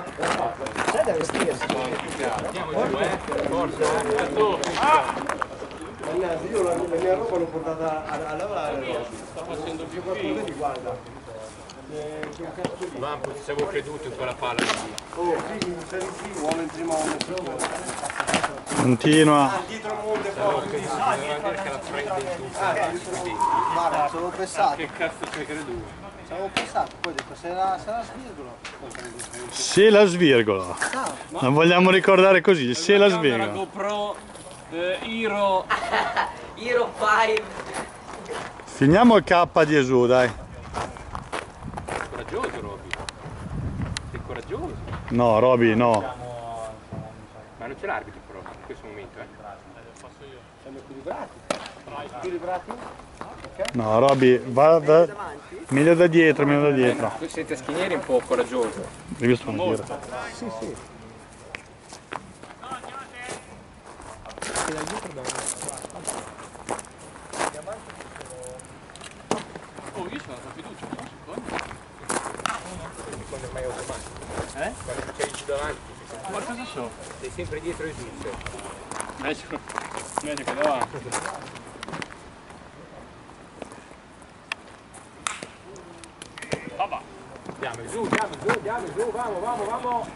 C'è da vestirsi. Io la, mia roba l'ho portata a, a lavare. Sto facendo qualcuno mi guarda. Vampo, ci avevo creduto in quella palla lì. Oh, sì, uomo in prima, uomo. Continua. Ah, dietro Monte poi. Doveva dire che la prende in tutto. Ah, Guarda, ci avevo pensato, Che cazzo ci hai creduto? ci avevo pensato, poi dico, se la, se la svirgolo. Se la svirgola. Non vogliamo ricordare così, se la La svirgola. GoPro eh, Hero Hero 5 Finiamo il K di Esu, dai. Coraggioso Robby. Sei coraggioso. No, Roby, no. Ma non c'è l'arbitro però in questo momento, eh. Siamo equilibrati. Equilibrati? No, Roby, va, va. Meglio da dietro, meglio da dietro. Tu siete schinieri un po' coraggioso. Devi sfuggire. Sì, sì. Oh, io sono la fiducia. Quando ormai automatico. Eh? Quando c'è il davanti. Ma cosa so? Sei sempre dietro i giudice. Meglio, meglio che davanti. Andiamo giù, andiamo giù, andiamo giù, vamo, vamo, vamo.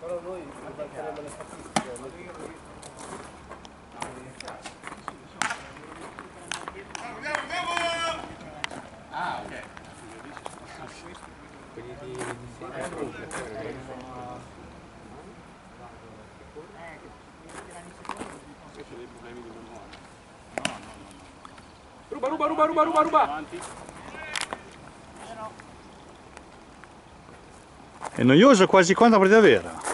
Però alzeremo le di, di Ruba, ruba, ruba, ruba, ruba, ruba! È noioso quasi quanto la partita vera.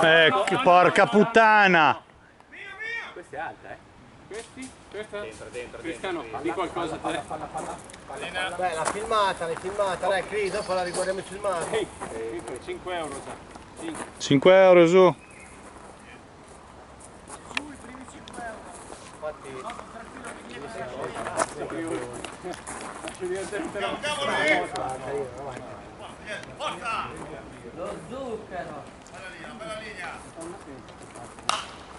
Ecco, porca puttana! Questa è alta, eh? Questi? Questa? Dentro, dentro, Cristiano, di qualcosa te. Beh, la filmata, l'hai filmata, dai, qui dopo la riguardiamo in filmata. Ehi, 5 euro, sa. 5 euro su. Lo zucchero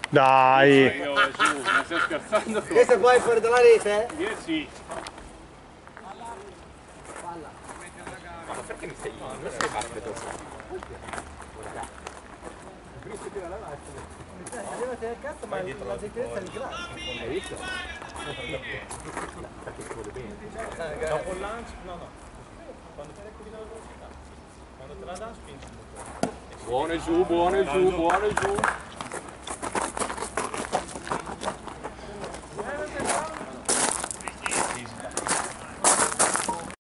Dai! Io, su, ma stai scherzando? Questo qua è fuori dalla rete? Io sì. Ma perché mi stai non stai parte dopo? Arrivate nel cazzo, ma la gentilezza di grazie. Hai visto? Perché si vuole bene. Dopo il lunch, no no, quando te la velocità, quando te la dà spingi il motore. Buono giù, buono giù, buono giù.